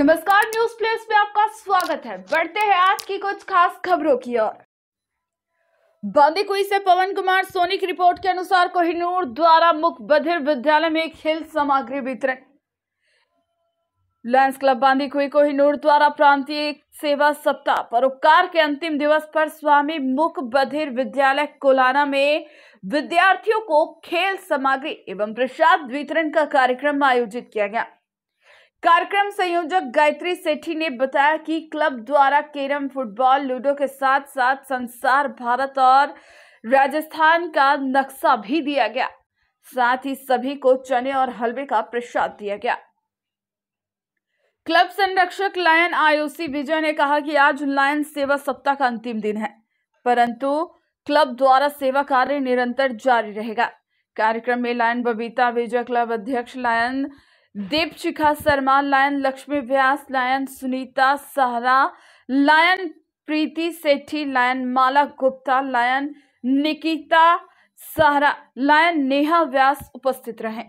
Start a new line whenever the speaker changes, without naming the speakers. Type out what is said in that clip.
नमस्कार, news place में आपका स्वागत है। बढ़ते हैं आज की कुछ खास खबरों की ओर। बांदीकुई से पवन कुमार सोनी की रिपोर्ट के अनुसार कोहिनूर द्वारा मुख बधिर विद्यालय में खेल सामग्री वितरण। लायंस क्लब बांदीकुई कोहिनूर द्वारा प्रांतीय सेवा सप्ताह परोपकार के अंतिम दिवस पर स्वामी मुख बधिर विद्यालय कोलाना में विद्यार्थियों को खेल सामग्री एवं प्रसाद वितरण का कार्यक्रम आयोजित किया गया। कार्यक्रम संयोजक गायत्री सेठी ने बताया कि क्लब द्वारा कैरम फुटबॉल लूडो के साथ साथ संसार भारत और राजस्थान का नक्शा भी दिया गया। साथ ही सभी को चने और हलवे का प्रसाद दिया गया। क्लब संरक्षक लायन आयुषी विजय ने कहा कि आज लायन सेवा सप्ताह का अंतिम दिन है, परंतु क्लब द्वारा सेवा कार्य निरंतर जारी रहेगा। कार्यक्रम में लायन बबीता विजय क्लब अध्यक्ष Lion Deepshikha Sharma Lion, Lakshmi Vyas Lion, Sunita Sahra Lion, Preeti Sethi Lion, Mala Gupta Lion, Nikita Sahra Lion, Neha व्यास उपस्थित रहे।